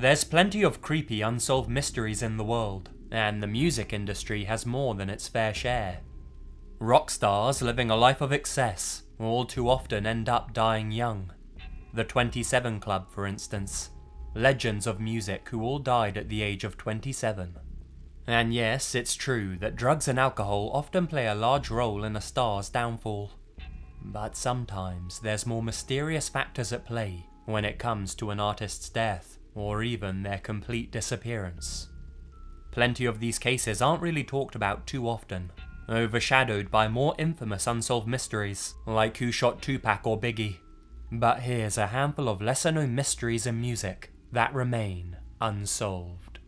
There's plenty of creepy unsolved mysteries in the world, and the music industry has more than its fair share. Rock stars living a life of excess all too often end up dying young. The 27 Club, for instance. Legends of music who all died at the age of 27. And yes, it's true that drugs and alcohol often play a large role in a star's downfall. But sometimes there's more mysterious factors at play when it comes to an artist's death, or even their complete disappearance. Plenty of these cases aren't really talked about too often, overshadowed by more infamous unsolved mysteries, like who shot Tupac or Biggie. But here's a handful of lesser known mysteries in music that remain unsolved.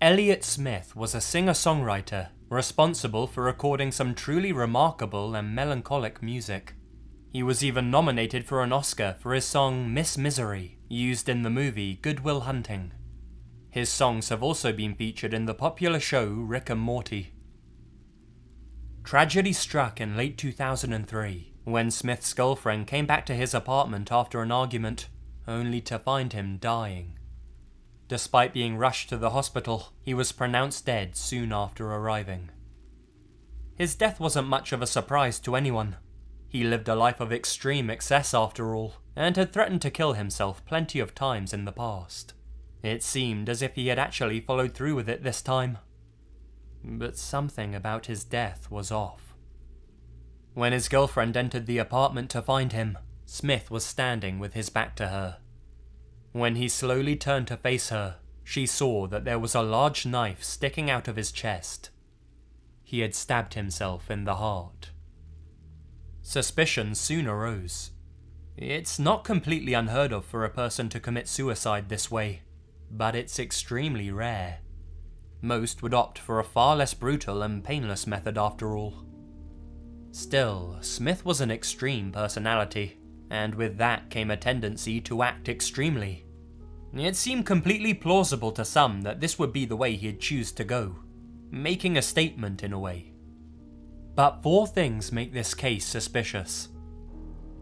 Elliott Smith was a singer-songwriter responsible for recording some truly remarkable and melancholic music. He was even nominated for an Oscar for his song Miss Misery, used in the movie Good Will Hunting. His songs have also been featured in the popular show Rick and Morty. Tragedy struck in late 2003 when Smith's girlfriend came back to his apartment after an argument, only to find him dying. Despite being rushed to the hospital, he was pronounced dead soon after arriving. His death wasn't much of a surprise to anyone. He lived a life of extreme excess after all, and had threatened to kill himself plenty of times in the past. It seemed as if he had actually followed through with it this time. But something about his death was off. When his girlfriend entered the apartment to find him, Smith was standing with his back to her. When he slowly turned to face her, she saw that there was a large knife sticking out of his chest. He had stabbed himself in the heart. Suspicion soon arose. It's not completely unheard of for a person to commit suicide this way, but it's extremely rare. Most would opt for a far less brutal and painless method after all. Still, Smith was an extreme personality, and with that came a tendency to act extremely. It seemed completely plausible to some that this would be the way he'd choose to go, making a statement in a way. But four things make this case suspicious.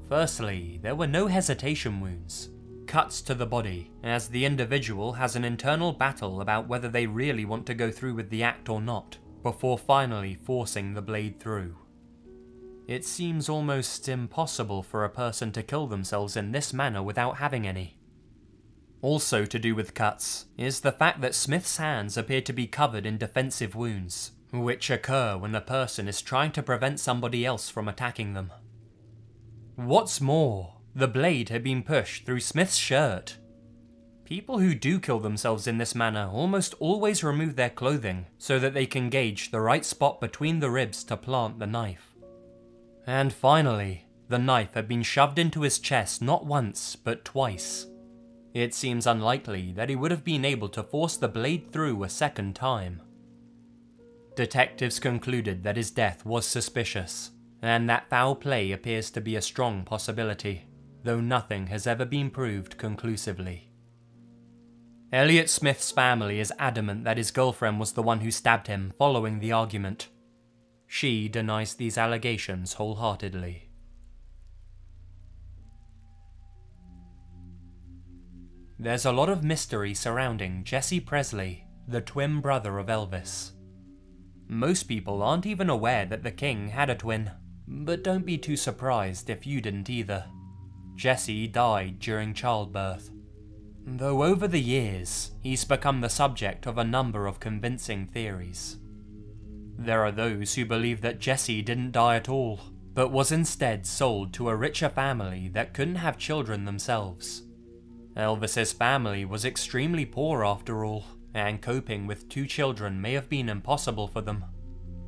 Firstly, there were no hesitation wounds, cuts to the body, as the individual has an internal battle about whether they really want to go through with the act or not, before finally forcing the blade through. It seems almost impossible for a person to kill themselves in this manner without having any. Also to do with cuts is the fact that Smith's hands appear to be covered in defensive wounds, which occur when a person is trying to prevent somebody else from attacking them. What's more, the blade had been pushed through Smith's shirt. People who do kill themselves in this manner almost always remove their clothing so that they can gauge the right spot between the ribs to plant the knife. And finally, the knife had been shoved into his chest not once, but twice. It seems unlikely that he would have been able to force the blade through a second time. Detectives concluded that his death was suspicious, and that foul play appears to be a strong possibility though nothing has ever been proved conclusively. Elliott Smith's family is adamant that his girlfriend was the one who stabbed him following the argument. She denies these allegations wholeheartedly. There's a lot of mystery surrounding Jesse Presley, the twin brother of Elvis. Most people aren't even aware that the king had a twin, but don't be too surprised if you didn't either. Jesse died during childbirth. Though over the years, he's become the subject of a number of convincing theories. There are those who believe that Jesse didn't die at all, but was instead sold to a richer family that couldn't have children themselves. Elvis's family was extremely poor after all, and coping with two children may have been impossible for them.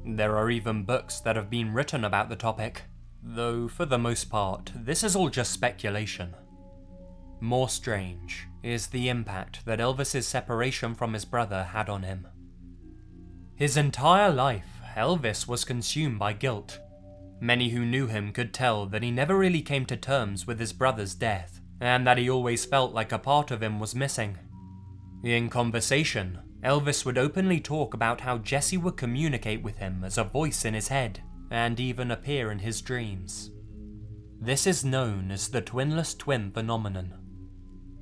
There are even books that have been written about the topic, Though, for the most part, this is all just speculation. More strange is the impact that Elvis's separation from his brother had on him. His entire life, Elvis was consumed by guilt. Many who knew him could tell that he never really came to terms with his brother's death, and that he always felt like a part of him was missing. In conversation, Elvis would openly talk about how Jesse would communicate with him as a voice in his head, and even appear in his dreams. This is known as the twinless twin phenomenon.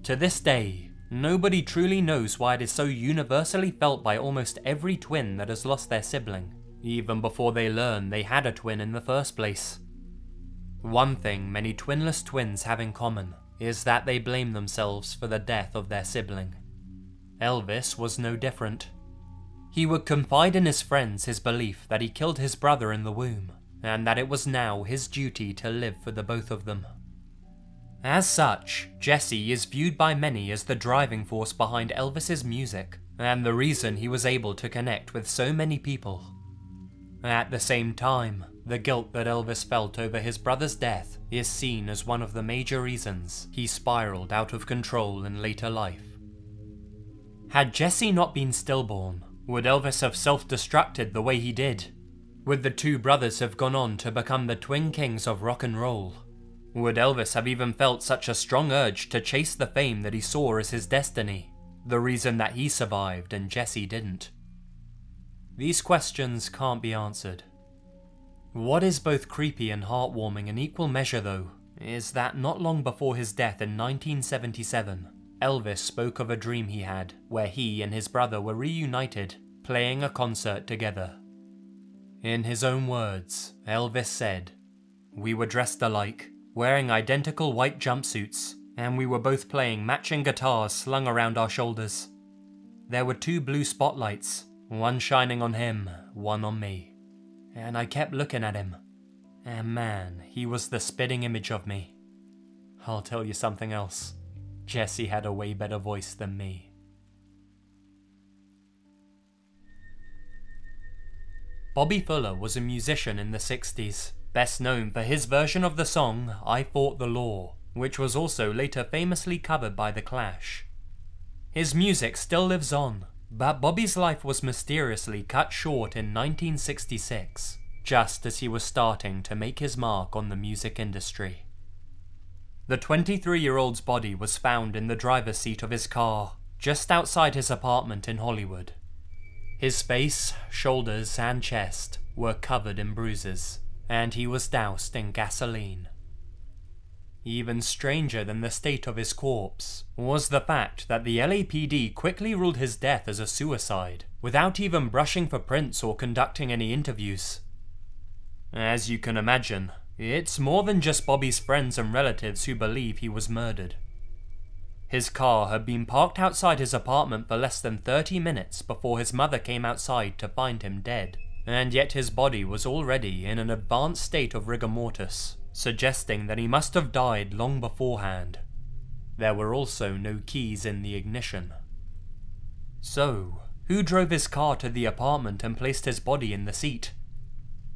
To this day, nobody truly knows why it is so universally felt by almost every twin that has lost their sibling, even before they learn they had a twin in the first place. One thing many twinless twins have in common is that they blame themselves for the death of their sibling. Elvis was no different. He would confide in his friends his belief that he killed his brother in the womb, and that it was now his duty to live for the both of them. As such, Jesse is viewed by many as the driving force behind Elvis's music, and the reason he was able to connect with so many people. At the same time, the guilt that Elvis felt over his brother's death is seen as one of the major reasons he spiraled out of control in later life. Had Jesse not been stillborn, would Elvis have self-destructed the way he did? Would the two brothers have gone on to become the twin kings of rock and roll? Would Elvis have even felt such a strong urge to chase the fame that he saw as his destiny, the reason that he survived and Jesse didn't? These questions can't be answered. What is both creepy and heartwarming in equal measure, though, is that not long before his death in 1977, Elvis spoke of a dream he had where he and his brother were reunited, playing a concert together. In his own words, Elvis said, We were dressed alike, wearing identical white jumpsuits, and we were both playing matching guitars slung around our shoulders. There were two blue spotlights, one shining on him, one on me. And I kept looking at him. And man, he was the spitting image of me. I'll tell you something else. Jesse had a way better voice than me. Bobby Fuller was a musician in the 60s, best known for his version of the song I Fought the Law, which was also later famously covered by The Clash. His music still lives on, but Bobby's life was mysteriously cut short in 1966, just as he was starting to make his mark on the music industry. The 23 year old's body was found in the driver's seat of his car, just outside his apartment in Hollywood. His face, shoulders, and chest were covered in bruises, and he was doused in gasoline. Even stranger than the state of his corpse was the fact that the LAPD quickly ruled his death as a suicide, without even brushing for prints or conducting any interviews. As you can imagine, it's more than just Bobby's friends and relatives who believe he was murdered. His car had been parked outside his apartment for less than 30 minutes before his mother came outside to find him dead, and yet his body was already in an advanced state of rigor mortis suggesting that he must have died long beforehand. There were also no keys in the ignition. So, who drove his car to the apartment and placed his body in the seat?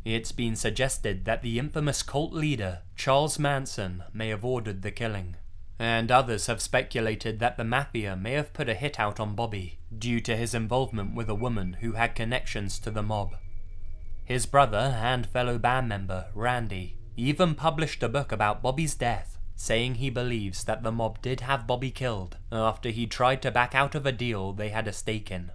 It's been suggested that the infamous cult leader, Charles Manson, may have ordered the killing. And others have speculated that the Mafia may have put a hit out on Bobby, due to his involvement with a woman who had connections to the mob. His brother and fellow band member, Randy, even published a book about Bobby's death, saying he believes that the mob did have Bobby killed after he tried to back out of a deal they had a stake in.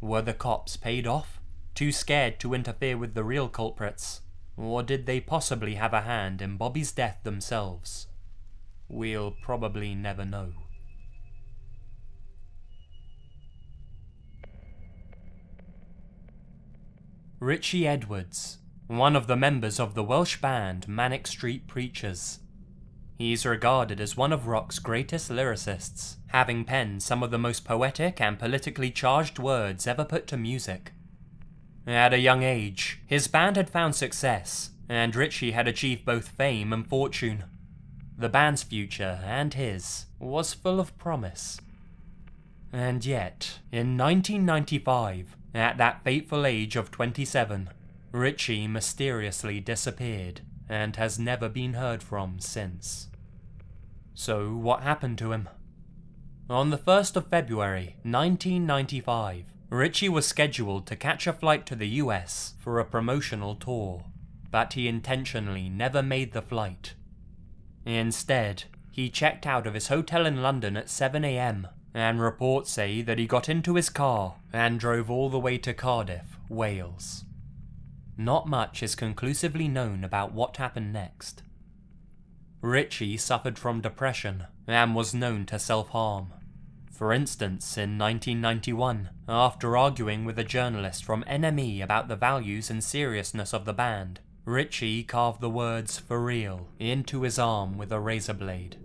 Were the cops paid off? Too scared to interfere with the real culprits? Or did they possibly have a hand in Bobby's death themselves? We'll probably never know. Richey Edwards one of the members of the Welsh band Manic Street Preachers. He's regarded as one of rock's greatest lyricists, having penned some of the most poetic and politically charged words ever put to music. At a young age, his band had found success, and Richey had achieved both fame and fortune. The band's future, and his, was full of promise. And yet, in 1995, at that fateful age of 27, Richey mysteriously disappeared and has never been heard from since. So, what happened to him? On the 1st of February 1995, Richey was scheduled to catch a flight to the US for a promotional tour, but he intentionally never made the flight. Instead, he checked out of his hotel in London at 7am, and reports say that he got into his car and drove all the way to Cardiff, Wales. Not much is conclusively known about what happened next. Richey suffered from depression and was known to self harm. For instance, in 1991, after arguing with a journalist from NME about the values and seriousness of the band, Richey carved the words for real into his arm with a razor blade.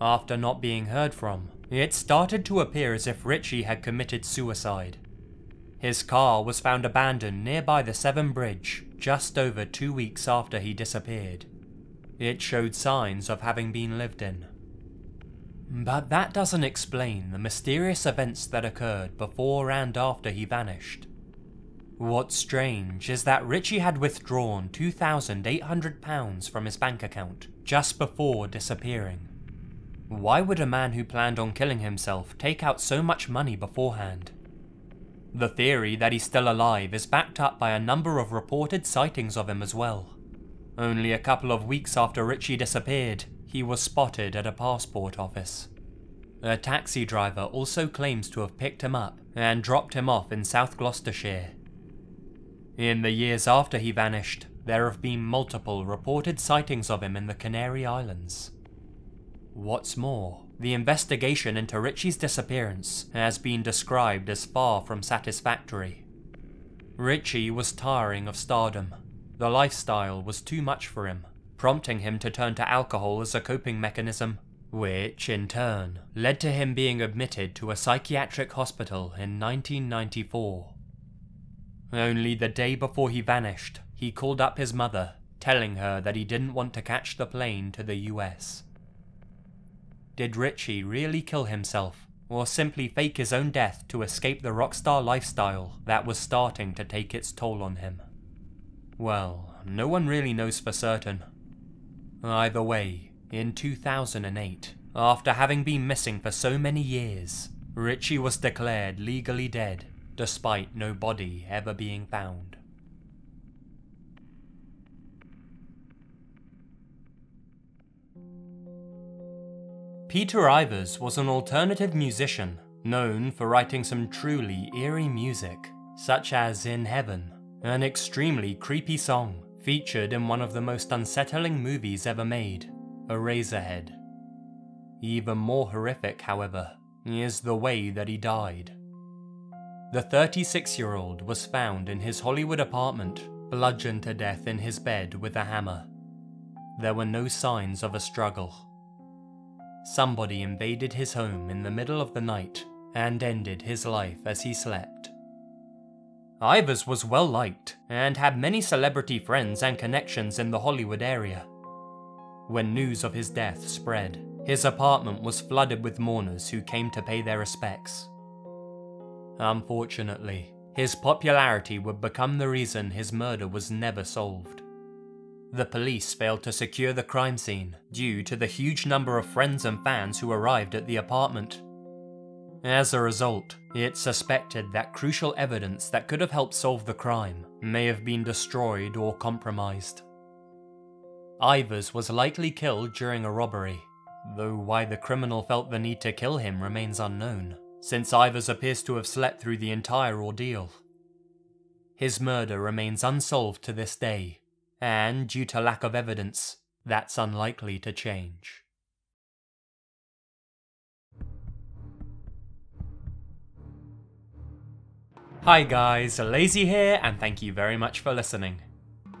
After not being heard from, it started to appear as if Richey had committed suicide. His car was found abandoned nearby the Severn Bridge just over two weeks after he disappeared. It showed signs of having been lived in. But that doesn't explain the mysterious events that occurred before and after he vanished. What's strange is that Richey had withdrawn £2,800 from his bank account just before disappearing. Why would a man who planned on killing himself take out so much money beforehand? The theory that he's still alive is backed up by a number of reported sightings of him as well. Only a couple of weeks after Richey disappeared, he was spotted at a passport office. A taxi driver also claims to have picked him up and dropped him off in South Gloucestershire. In the years after he vanished, there have been multiple reported sightings of him in the Canary Islands. What's more, the investigation into Richey's disappearance has been described as far from satisfactory. Richey was tiring of stardom. The lifestyle was too much for him, prompting him to turn to alcohol as a coping mechanism, which, in turn, led to him being admitted to a psychiatric hospital in 1994. Only the day before he vanished, he called up his mother, telling her that he didn't want to catch the plane to the US. Did Richey really kill himself, or simply fake his own death to escape the rockstar lifestyle that was starting to take its toll on him? Well, no one really knows for certain, Either way, in 2008, after having been missing for so many years, Richey was declared legally dead, despite no body ever being found. Peter Ivers was an alternative musician, known for writing some truly eerie music, such as In Heaven, an extremely creepy song featured in one of the most unsettling movies ever made, Eraserhead. Even more horrific, however, is the way that he died. The 36 year old was found in his Hollywood apartment, bludgeoned to death in his bed with a hammer. There were no signs of a struggle. Somebody invaded his home in the middle of the night and ended his life as he slept. Ivers was well liked and had many celebrity friends and connections in the Hollywood area. When news of his death spread, his apartment was flooded with mourners who came to pay their respects. Unfortunately, his popularity would become the reason his murder was never solved. The police failed to secure the crime scene due to the huge number of friends and fans who arrived at the apartment as a result, it's suspected that crucial evidence that could have helped solve the crime may have been destroyed or compromised. Ivers was likely killed during a robbery, though why the criminal felt the need to kill him remains unknown, since Ivers appears to have slept through the entire ordeal. His murder remains unsolved to this day, and due to lack of evidence, that's unlikely to change. Hi guys, Lazy here, and thank you very much for listening.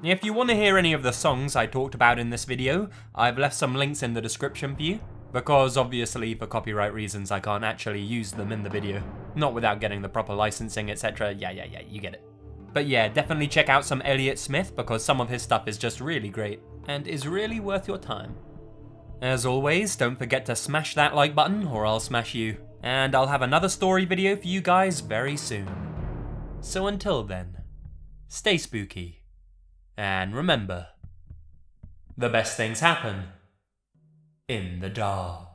If you want to hear any of the songs I talked about in this video, I've left some links in the description for you, because obviously for copyright reasons I can't actually use them in the video. Not without getting the proper licensing, etc. Yeah, yeah, yeah, you get it. But yeah, definitely check out some Elliott Smith, because some of his stuff is just really great, and is really worth your time. As always, don't forget to smash that like button, or I'll smash you. And I'll have another story video for you guys very soon. So until then, stay spooky. And remember, the best things happen in the dark.